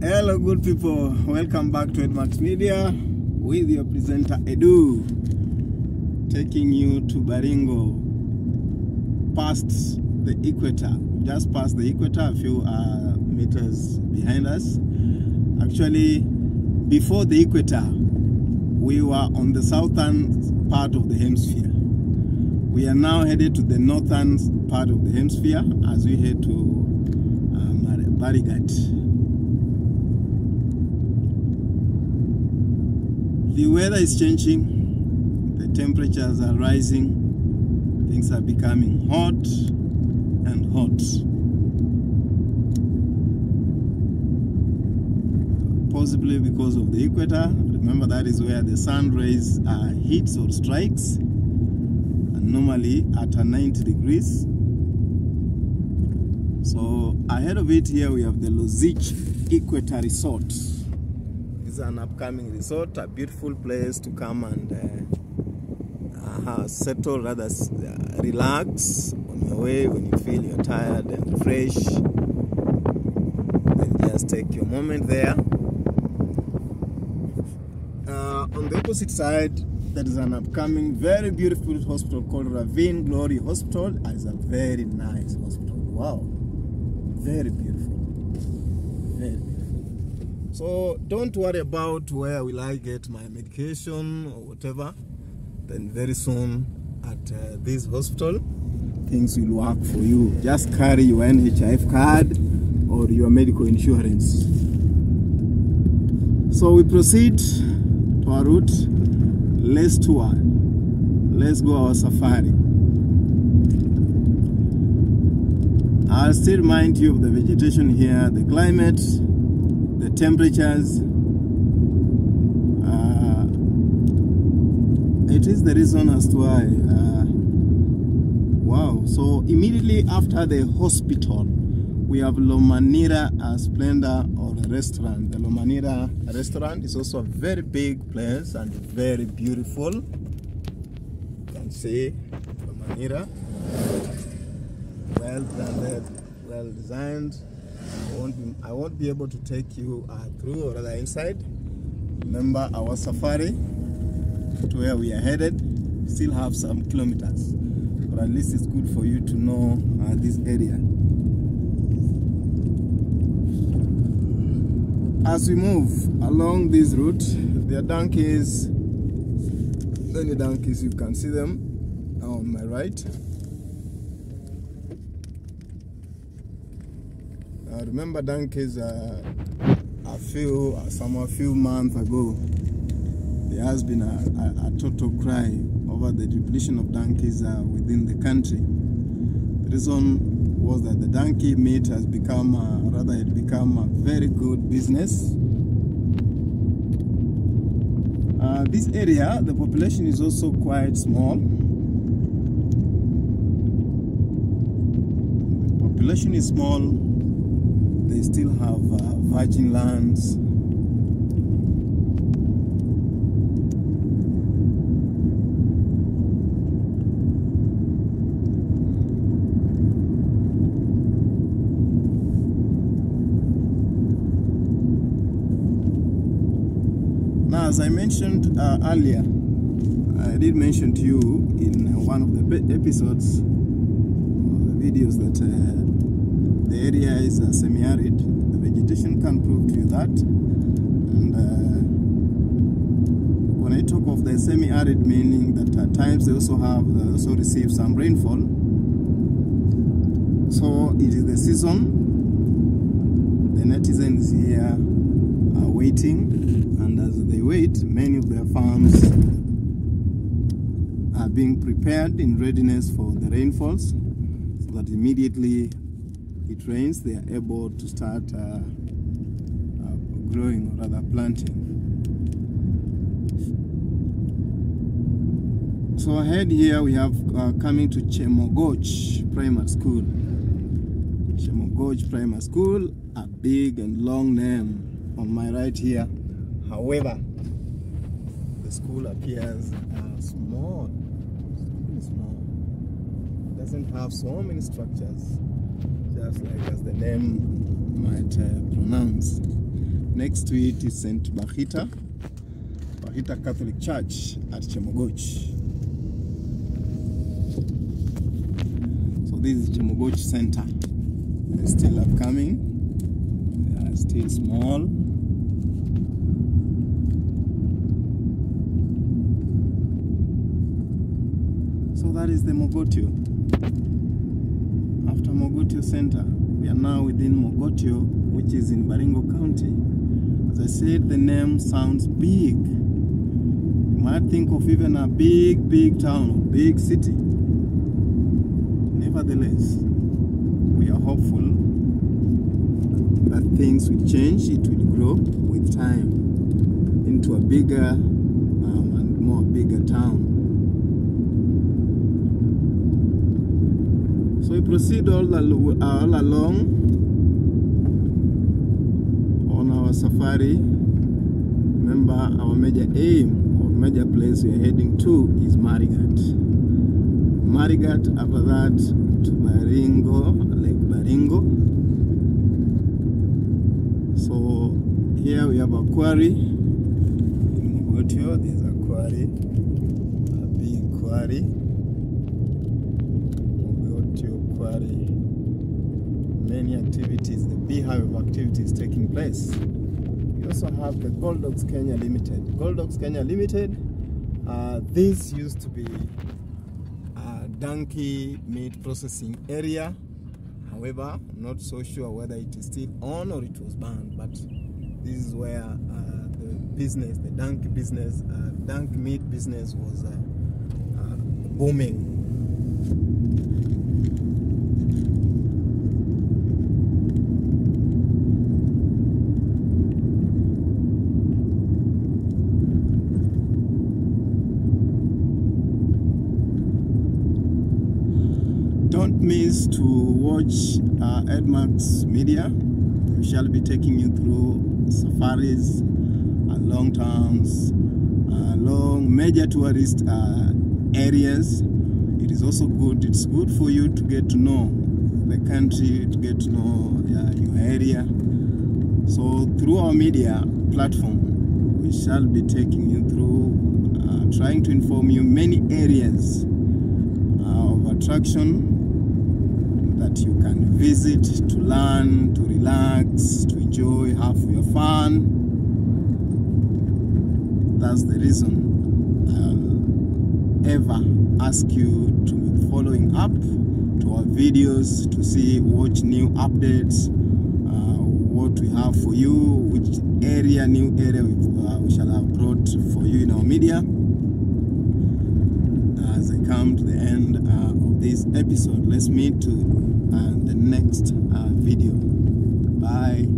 Hello, good people. Welcome back to Edmax Media with your presenter Edu, taking you to Baringo, past the equator. Just past the equator, a few uh, meters behind us. Actually, before the equator, we were on the southern part of the hemisphere. We are now headed to the northern part of the hemisphere as we head to um, Marigat. The weather is changing, the temperatures are rising, things are becoming hot and hot. Possibly because of the equator. Remember, that is where the sun rays hits or strikes, and normally at a 90 degrees. So, ahead of it, here we have the Lozich Equator Resort is an upcoming resort, a beautiful place to come and uh, uh, settle, rather uh, relax on your way when you feel you're tired and fresh. Then just take your moment there. Uh, on the opposite side, there is an upcoming very beautiful hospital called Ravine Glory Hospital. It's a very nice hospital. Wow, very beautiful. Very beautiful. So don't worry about where will I get my medication or whatever. Then very soon at uh, this hospital, things will work for you. Just carry your NHIF card or your medical insurance. So we proceed to our route. Let's tour. Let's go our safari. I'll still remind you of the vegetation here, the climate, the temperatures. Uh, it is the reason as to why. Uh, wow. So immediately after the hospital, we have Lomanira Splendor or a restaurant. The Lomanira restaurant is also a very big place and very beautiful. You can see Lomanira. Well done, well designed. I won't be, I won't be able to take you uh, through or rather inside. Remember our safari to where we are headed. Still have some kilometers, but at least it's good for you to know uh, this area. As we move along this route, there are donkeys. Many donkeys, you can see them on my right. I remember donkeys uh, a few, uh, some a few months ago. There has been a, a, a, total cry over the depletion of donkeys uh, within the country. The reason was that the donkey meat has become, uh, rather, it become a very good business. Uh, this area, the population is also quite small. The population is small, they still have uh, virgin lands. Now, as I mentioned uh, earlier, I did mention to you in one of the episodes, of the videos that uh, the area is uh, semi-arid. The vegetation can prove to you that. And uh, when I talk of the semi-arid, meaning that at times they also have they also receive some rainfall. So it is the season. The netizens here are waiting, and as they wait, many of their farms are being prepared in readiness for the rainfalls, so that immediately it rains, they are able to start uh, uh, growing or rather planting. So ahead here we have uh, coming to Chemogoch Primary School. Chemogoch Primary School, a big and long name on my right here. However, the school appears uh, small, really small. Doesn't have so many structures just like as the name might uh, pronounce. Next to it is St. Bakhita, Bakhita Catholic Church at Chemogoch. So this is Chemogoch Center. They're still upcoming. They are still small. So that is the Mogotio. After Mogotio Center, we are now within Mogotio, which is in Baringo County. As I said, the name sounds big. You might think of even a big, big town, big city. Nevertheless, we are hopeful that things will change, it will grow with time into a bigger um, and more bigger town. So we proceed all, al- all along on our safari. Remember, our major aim or major place we are heading to is Marigat. Marigat, after that to Baringo, Lake Baringo. So here we have a quarry in Mogotio. There's a quarry, a big quarry. Mogotio quarry. Many activities, the beehive of activities taking place. We also have the Goldox Kenya Limited. Goldox Kenya Limited, uh, this used to be a donkey meat processing area. However, not so sure whether it is still on or it was banned, but this is where uh, the business, the donkey business, uh, donkey meat business was uh, uh, booming. Don't miss to watch uh, Edmax Media. We shall be taking you through safaris, and long towns, along major tourist uh, areas. It is also good. It's good for you to get to know the country, to get to know uh, your area. So through our media platform, we shall be taking you through, uh, trying to inform you many areas uh, of attraction that you can visit to learn, to relax, to enjoy, have your fun. That's the reason I'll ever ask you to be following up to our videos to see, watch new updates, uh, what we have for you, which area, new area we, uh, we shall have brought for you in our media as I come to the end this episode. Let's meet to uh, the next uh, video. Bye.